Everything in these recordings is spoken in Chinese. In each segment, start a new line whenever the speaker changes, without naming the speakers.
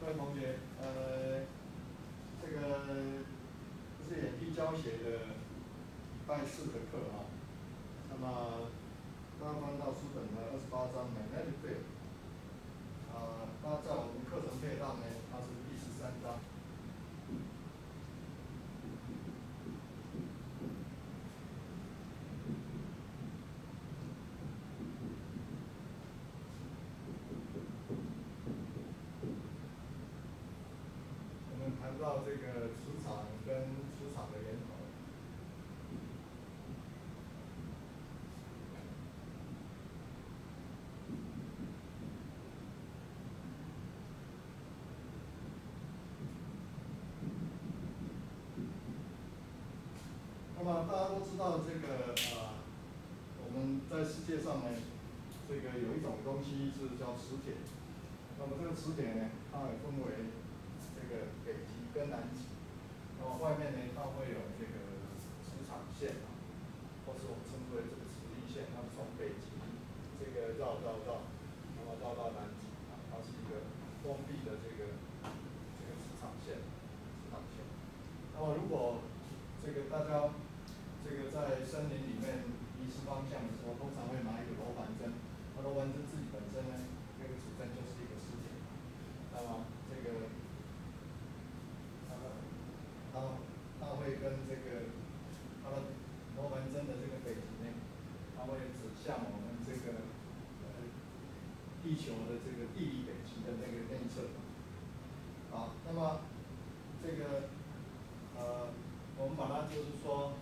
各位同学，呃，这个这是演艺教学的礼拜四的课啊。那么，刚刚到书本的二十八章每 field，啊，那在我们课程配上呢，它是第十三章。我们谈到这这个磁场跟磁场的源头。那么大家都知道这个呃，我们在世界上呢，这个有一种东西是叫磁铁。那么这个磁铁呢，它也分为个北极跟南极。那么外面呢，它会有这个磁场线啊，或是我们称之为这个磁力线，它从北极这个绕绕绕，那么绕到南极啊，它是一个封闭的这个这个磁场线，磁场线。那么如果这个大家这个在森林里面迷失方向的时候，通常会拿一个罗盘针，那罗盘针自己本身呢，那个指针就是一个磁铁，那么这个，它它它会跟这个它的罗盘针的这个北极呢，它会指向我们这个呃地球的这个地理北极的那个内侧。好，那么这个呃，我们把它就是说。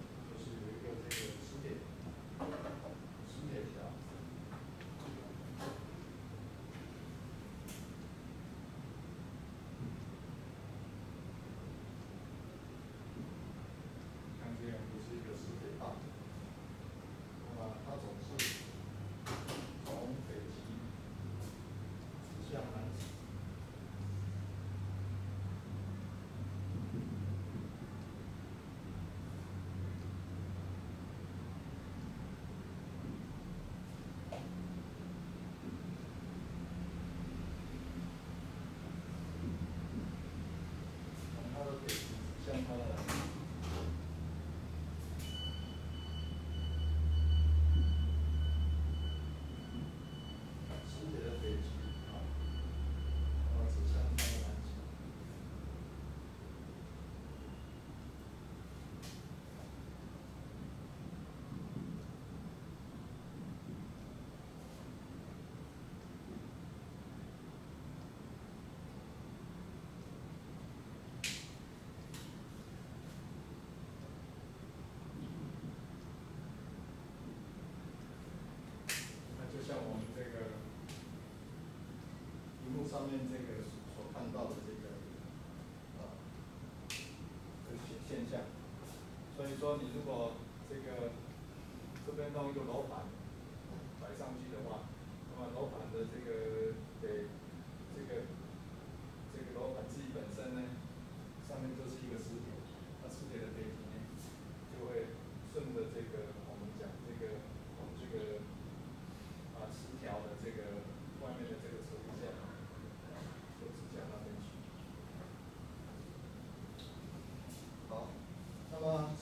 上面这个所看到的这个啊这些现现象，所以说你如果这个这边弄一个楼盘摆上去的话，那么楼盘的这个得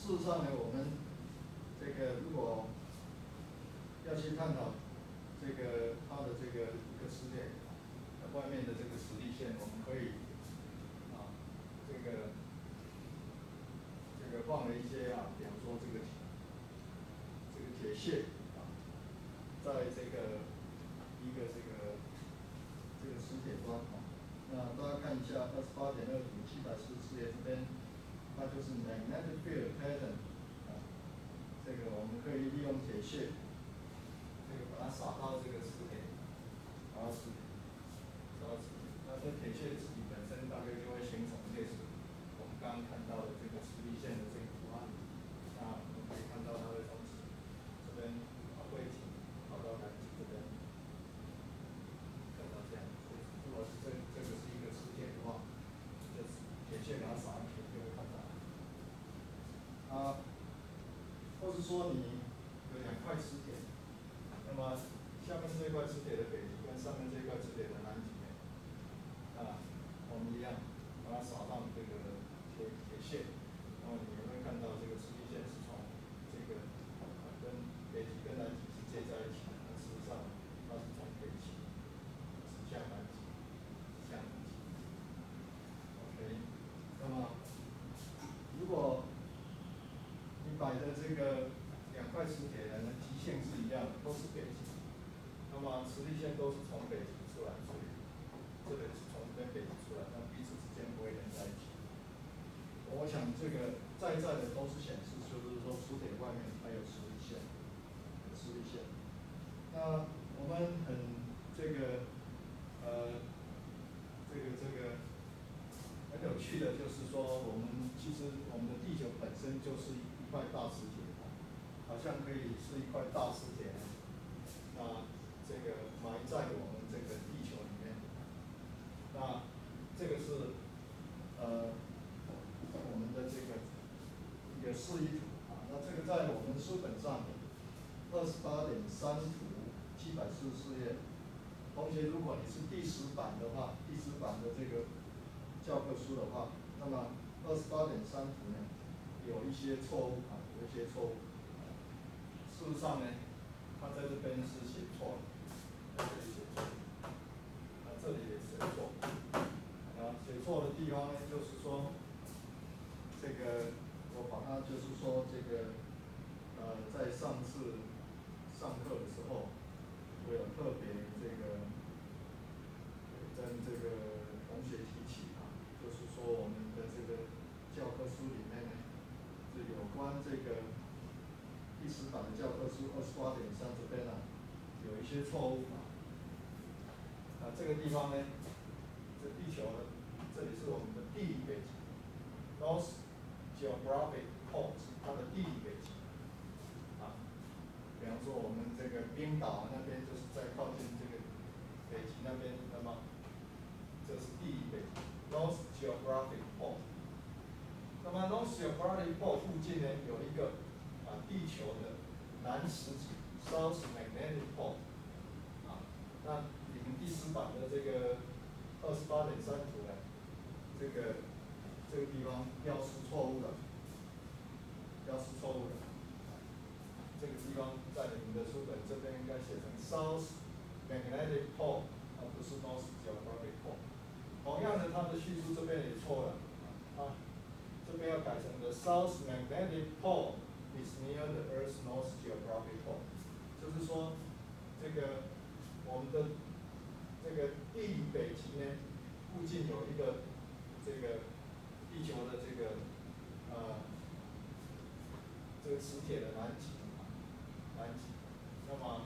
事实上呢，我们这个如果要去探讨这个它的这个一个实力，外面的这个实力线，我们可以啊，这个这个放了一些啊，比如说这个这个铁屑啊，在这个一个这个这个实体端啊，那大家看一下二十八点二五七百四。利用铁，这个把它撒到这个磁铁，然后磁，然后，那这铁屑自己本身大概就会形成类似我们刚刚看到的这个磁力线的这个图案，那我们可以看到它会从这边啊会体跑到南极这边。看到这样，如果是这这个是一个磁铁的话，就是铁屑给它撒上去就会看到。啊，或是说你有两块磁铁，那么下面这这块磁铁的北极跟上面这块磁铁的南极呢，啊，我们一样把它撒上这个铁铁屑，那么你会看到这个磁力线是从这个啊跟北极跟南极是接在一起的，那事实上它是从北极指向南极，指向南极。OK，那么如果你摆的这个两块磁铁呢，极性是一样的，都是北极，那么磁力线都是从北极出来，所以这个是从这边北极出来，那彼此之间不会连在一起。我想这这个在在的都是显示，就是说磁铁外面还有磁力线，磁力线。那我们很这个呃这个这个很有趣的就是说，我们其实我们的地球本身就是一块大磁铁，好像可以是一块大磁铁，那这个埋在我们这个地球里面。那这个是呃我们的这个一个示意图啊，那这个在我们书本上二十八点三图七百四十四页，同学如果第十版的话，第十版的这个教科书的话，那么二十八点三图呢有一些错误啊，有一些错误。事实上呢，它在这边是写错了，在这里写错了，啊这里也写错，啊写错的地方呢就是说，这个我把它就是说这个呃在上次上课的时候，我有特别这个跟这个同学提起啊，就是说我们的这个教科书里面呢，是有关这个第十版的教科书二十八点三这边啊，有一些错误啊。啊这个地方呢，这地球呢，这里是我们的地理北极，North Geographic Pole 是它的地理北极。啊，比方说我们这个冰岛那边就是在靠近这个北极那边，那么这是地理北极，North Geographic Pole。那么 North Geographic Pole 附近呢有一个啊地球的南磁极，South Magnetic Pole。啊，那你们第十版的这个二十八点三图呢，这个这个地方标示错误了，标示错误了。这个地方在你们的书本这边应该写成 South Magnetic Pole，而不是 North Geographic Pole。同样的，它的叙述这边也错了，啊，这边要改成 The South Magnetic Pole is near the Earth's North Geographic Pole，就是说这个我们的这个地理北极呢，附近有一个这个地球的这个呃这个磁铁的南极啊，南极，那么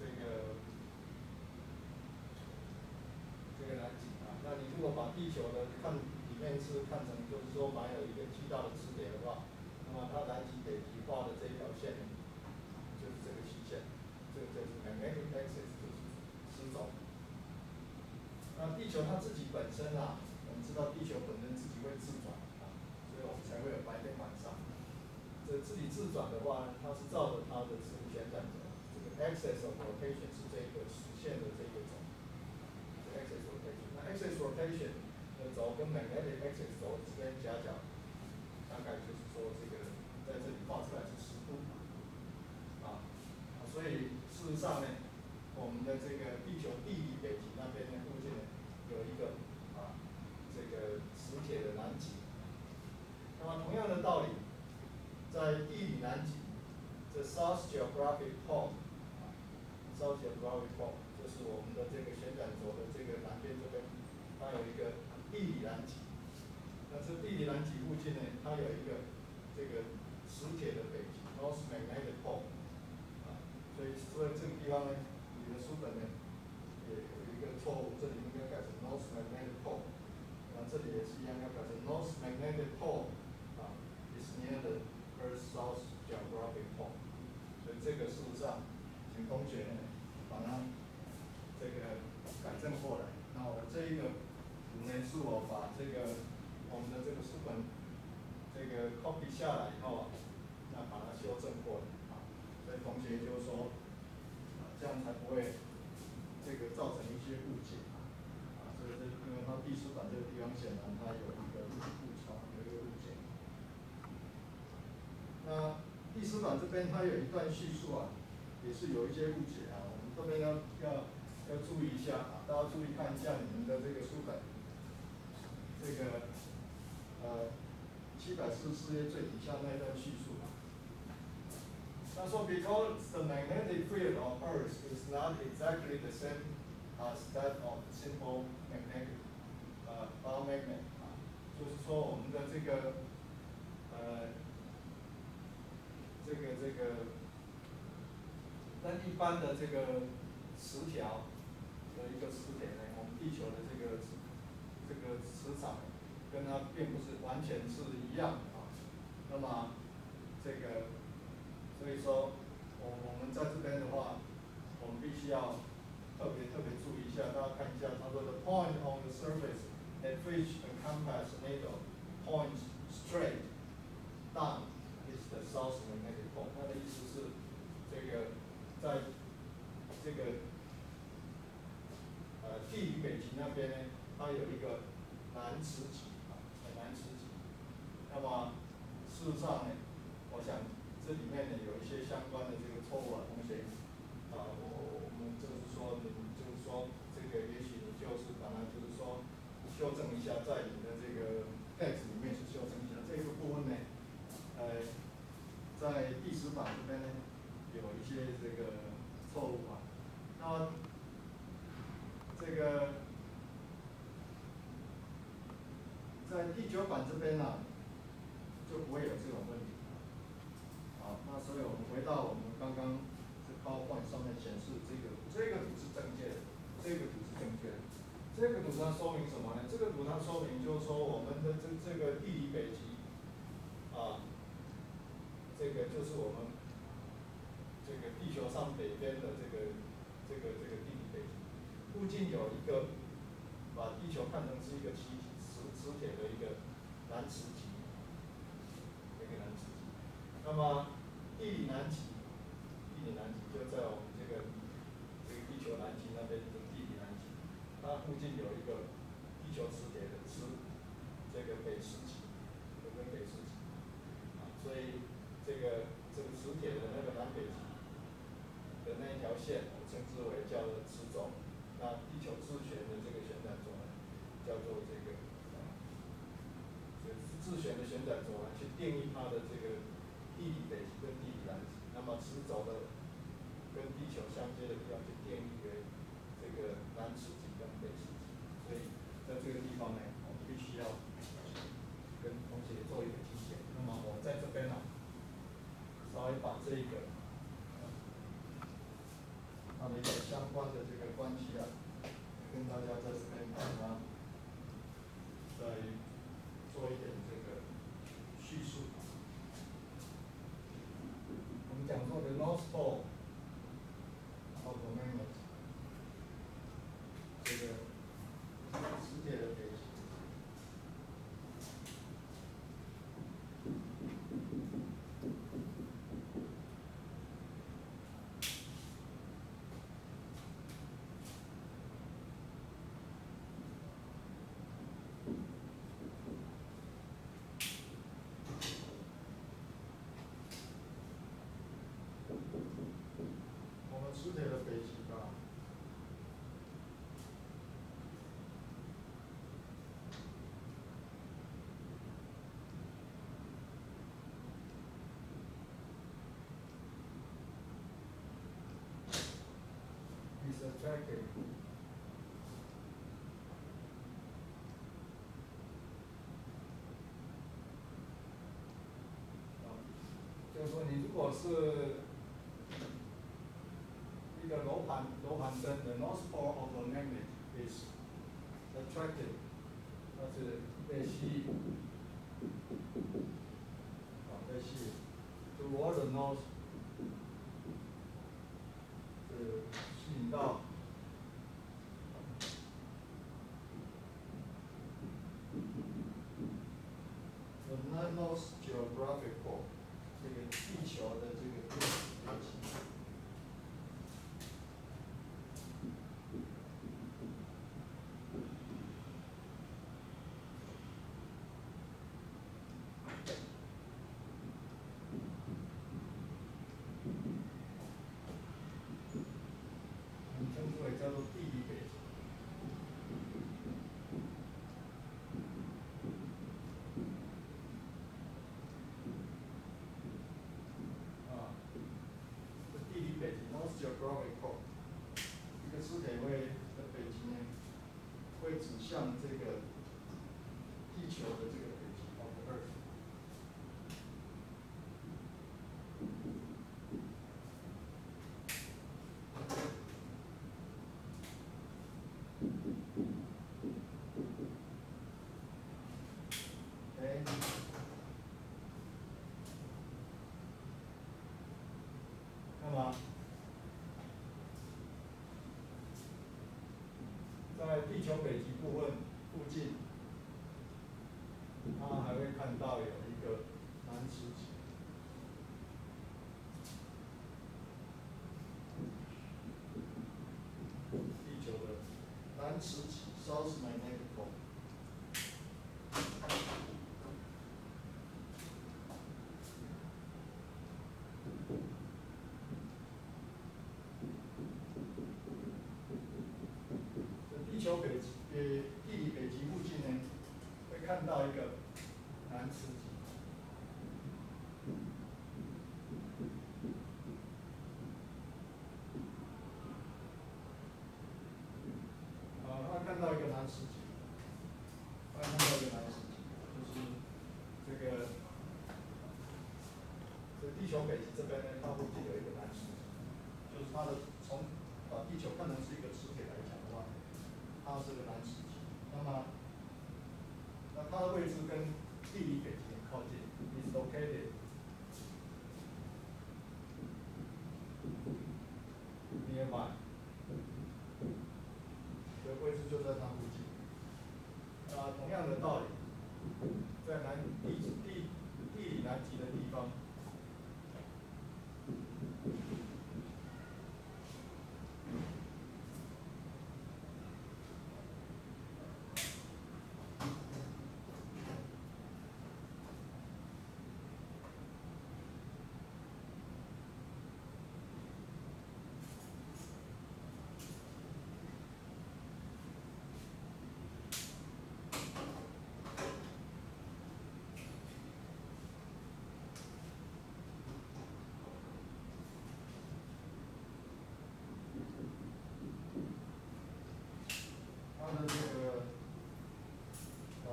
这个这个南极啊，那你如果把地球的看里面是看成就是说埋有一个巨大的磁铁的话，那么它南极北极画的这一条线呢，就是这个曲线，这个就是 magnetic axis 就是磁轴。那地球它自己本身啊，我们知道地球本身自己会自转啊，所以我们才会有白天晚上。这自己自转的话，它是照着它的磁力旋转轴，这个 axis of rotation 是这个实线的这个轴。axis rotation，那 axis rotation 的轴跟 magnetic axis 轴之间夹角，大概就是说这个在这里画出来是十度嘛，啊，所以事实上呢，我们的这个地球地理北极那边呢附近呢有一个啊这个磁铁的南极。那么同样的道理，在地理南极，这 South Geographic Pole，South Geographic Pole 就是我们的这个旋转轴的这个南边这边，它有一个地理南极。那这地理南极附近呢，它有一个这个磁铁的北极 （North Magnetic Pole） 啊，所以所以这个地方呢，你的书本呢也有一个错误，这里应该改成 North Magnetic Pole。那这里也是一样，要改成 North Magnetic Pole 啊，is near the Earth's south geographic pole。所以这个事实上，请同学呢把它这个改正过来。那我这一个图呢，是我把这个我们的这个书本这个 copy 下来以后啊，那把它修正过来啊。所以同学就是说，啊这样才不会这个造成一些误解啊。啊，这个这因为它第四版这个地方显然它有一个误误差，有一个误解。那第四版这边它有一段叙述啊，也是有一些误解啊，我们这边要要要注意一下啊，大家注意看一下你们的这个书本，这个呃七百四十四页最底下那一段叙述啊。他说，because the magnetic field of Earth is not exactly the same as that of simple magnetic 呃 paramagnet 啊，就是说我们的这个呃这个这个那一般的这个磁条的一个磁铁呢，我们地球的这个这个磁场跟它并不是完全是一样的啊。那么这个所以说我我们在这边的话，我们必须要特别特别注意一下，大家看一下，他说 the point on the surface at which the compass needle points straight down is the south magnetic pole。它的意思是这个在这个呃地理北极那边呢，它有一个南磁极啊，南磁极。那么事实上呢，我想这里面呢有一些相关的这个错误啊，同学啊，我我们就是说，你就是说这个也许你就是把它就是说修正一下，在你的这个 text 里面去修正一下这个部分呢，呃，在第十版这边呢有一些这个错误啊，那这个在第九版这边呢、就不会有这种问题了。好，那所以我们回到我们刚刚这 PowerPoint 上面显示这个这个图是正确的，这个图是正确的。说明什么呢？这个图它说明就是说我们的这这个地理北极啊，这个就是我们这个地球上北边的这个这个这个地理北极，附近有一个把地球看成是一个气磁磁铁的一个南磁极，一个南磁极。那么地理南极，地理南极就在我们这个这个地球南极那边的地理南极，它附近有一个地球磁铁的磁这个北磁极，有个北磁极。啊，所以这个这个磁铁的那个南北极的那一条线，我称之为叫做磁轴。那地球自旋的这个旋转轴呢，叫做这个啊，这自旋的旋转轴来去定义它的这个地理北极跟地理南极。那么磁轴的跟地球相接的地方就定义为这个南磁极跟北磁极。所以在这个地方呢，我们必须要跟同学做一个提醒。那么我在这边呢、稍微把这个它的一个相关的这个关系啊，跟大家在这边把它再做一点这个叙述。我们讲过是这个北京吧？意思再给。啊，就是说你如果是。罗盘针，the north pole of the magnet is attracted，它是被吸引，啊被吸引，toward the north，是吸引到。The north geographic pole，这个地球的这个地 一个磁铁位的北京呢，会指向这个北极部分附近，它还会看到有一个南磁极。地球的南磁极 （South Magnetic Pole）。这地球北极呃地理北极附近呢，会看到一个南磁极。啊，他看到一个南磁极，他看到一个南磁极，就是这个，这地球北极这边呢，它附近有一个南磁极，就是它的从把地球看成是一个磁铁来讲的话，它是个南磁极。那么，那它的位置跟地理北极很靠近，is located nearby。这个位置就在它附近。啊，同样的道理，在南地地地理南极的地方。它的这个，呃，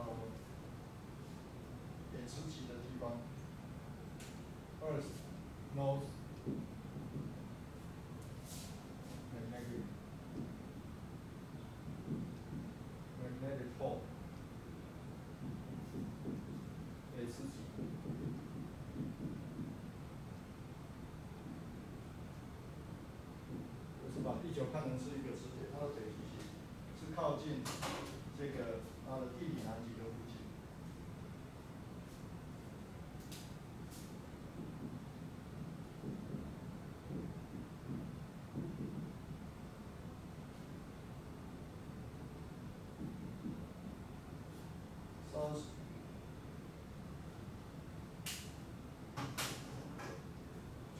北磁极的地方，Earth north magnetic magnetic pole，北磁极。就是把地球看成是一个磁铁，它的北极是是靠近这个它的地理南极的附近。South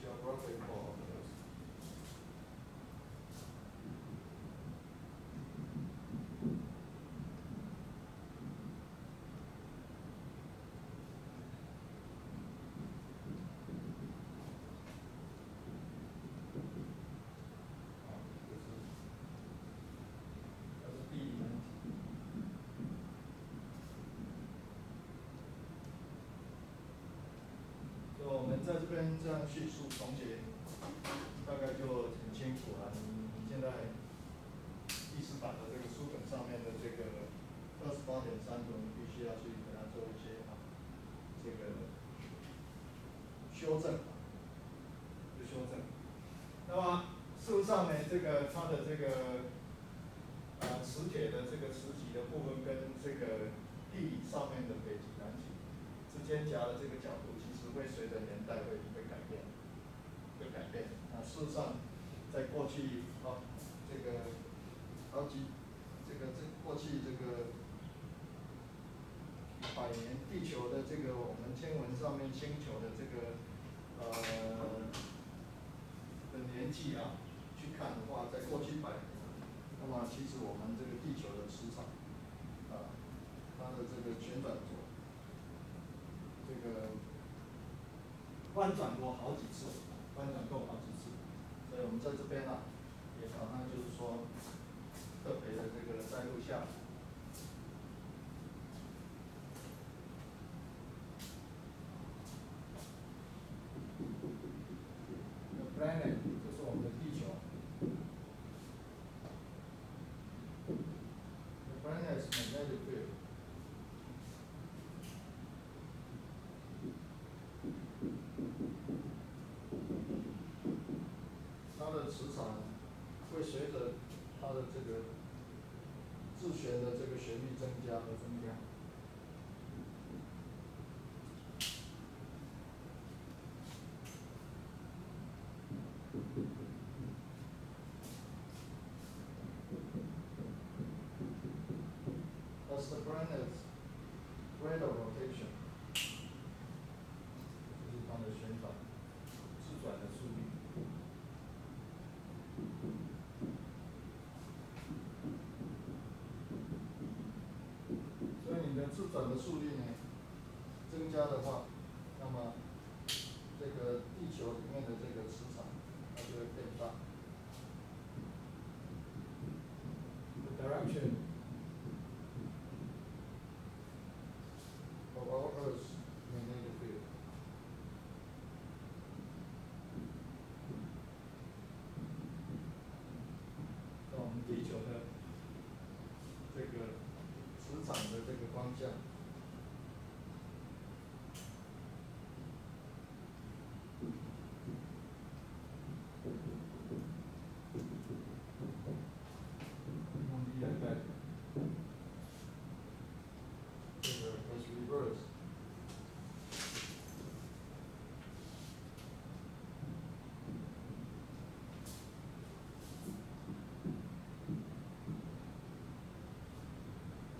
geographic pole of the Earth。在这边这样叙述总结，大概就很清楚了。你现在第四版的这个书本上面的这个二十八点三度，你必须要去给它做一些啊这个修正，就修正。那么事实上呢，这个它的这个啊磁铁的这个磁极的部分跟这个地理上面的北极之间夹的这个角度，其实会随着年代会会改变，会改变。啊，事实上，在过去啊这个好几这个这过去这个百年地球的这个我们天文上面星球的这个呃的年纪啊，去看的话，在过去百年，那么其实我们这个地球的磁场啊，它的这个旋转轴，这个翻转过好几次，翻转过好几次，所以我们在这边呢，也常常就是说特别的这个在录像来。The planet 就是我们的地球。The planet is magnetic field. 它的磁场会随着他的这个自学的这个旋律增加和增加。As the planet's rate of rotation 就是它的旋转，自转的速率。所以你的自转的速率呢增加的话，那么这个地球里面的这个磁场它就会变大。The direction of our earth's magnetic field. 那我们地球的这个磁场的这个方向。用力来带。这个 as reverse。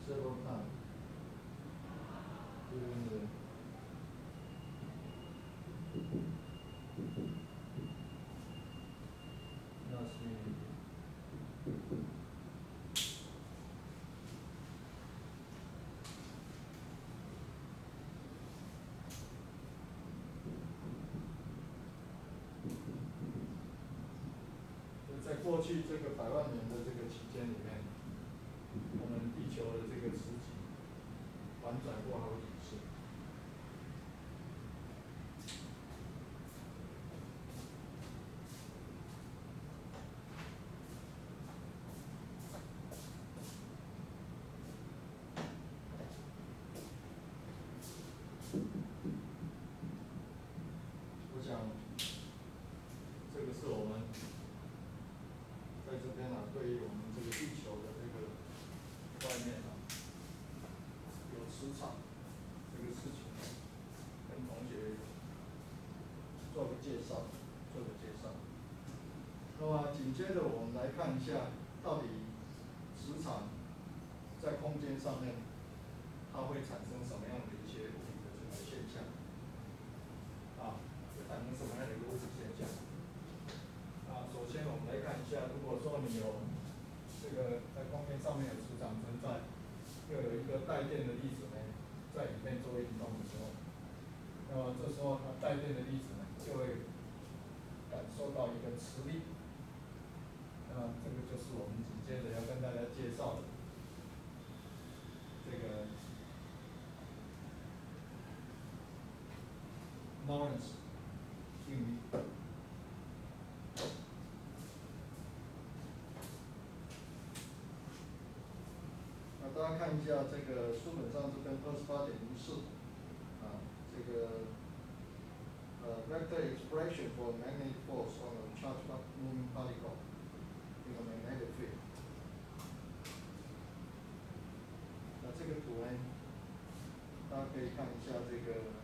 several times during the last meeting. 就在过去这个百万年的这个期间里面，我们地球的这个磁极反转过好几次。我想，这个是我们在这边呢、对于我们这个地球的这个外面啊，有磁场这个事情，跟同学做个介绍，做个介绍。那么紧接着我们来看一下，到底磁场在空间上面，它会产生什么样的一些物理的这个现象？啊，会产生什么样的一个物理现象？啊，首先我们来看一下，如果说你有这个在空间上面有磁场存在，又有一个带电的粒子呢，在里面做运动的时候，那么这时候它带电的粒子呢，就会感受到一个磁力。那这个就是我们紧接着要跟大家介绍的这个 Lawrence 定律。那大家看一下这个书本上这边二十八点零四，啊，这个。呃 vector expression for magnetic force on a charged moving particle. 这个图呢大家可以看一下这个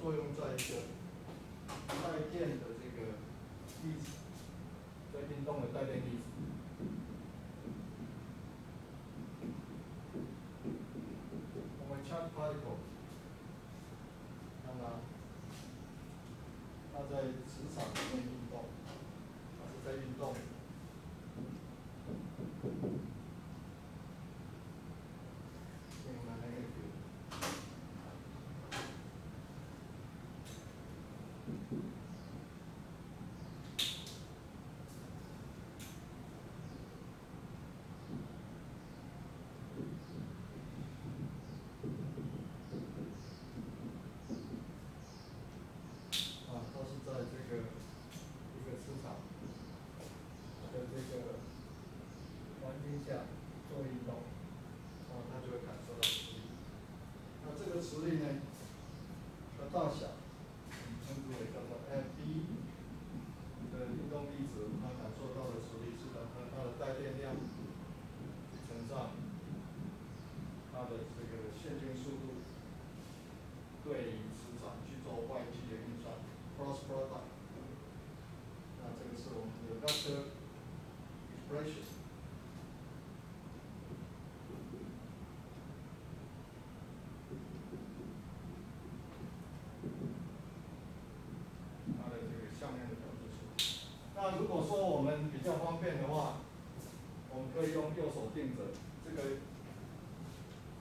作用在一个带电的这个粒子，在运动的带电粒子，我们 charge particle，那么，它在磁场中。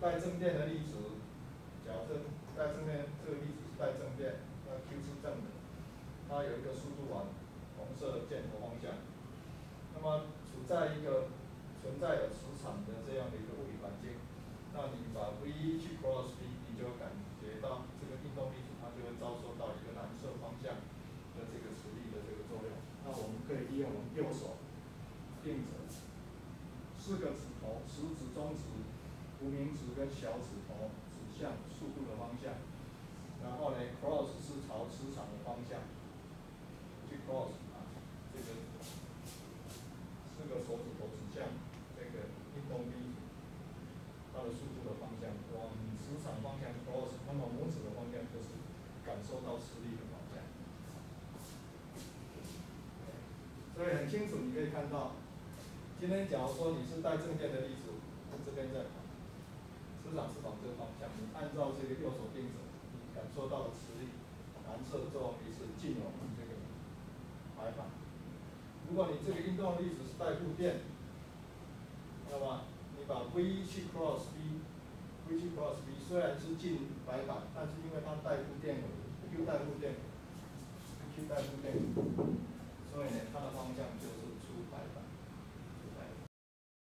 在正电的例子。跟小指头指向速度的方向，然后呢，cross 是朝磁场的方向，去 cross 啊，这个四个手指头指向这个运动力，它的速度的方向往磁场方向 cross，那么拇指的方向就是感受到磁力的方向，所以很清楚，你可以看到，今天假如说你是带正电的力。是往这个方向，你按照这个右手定则，你感受到的磁力，蓝色的这种鼻子进入这个白板。如果你这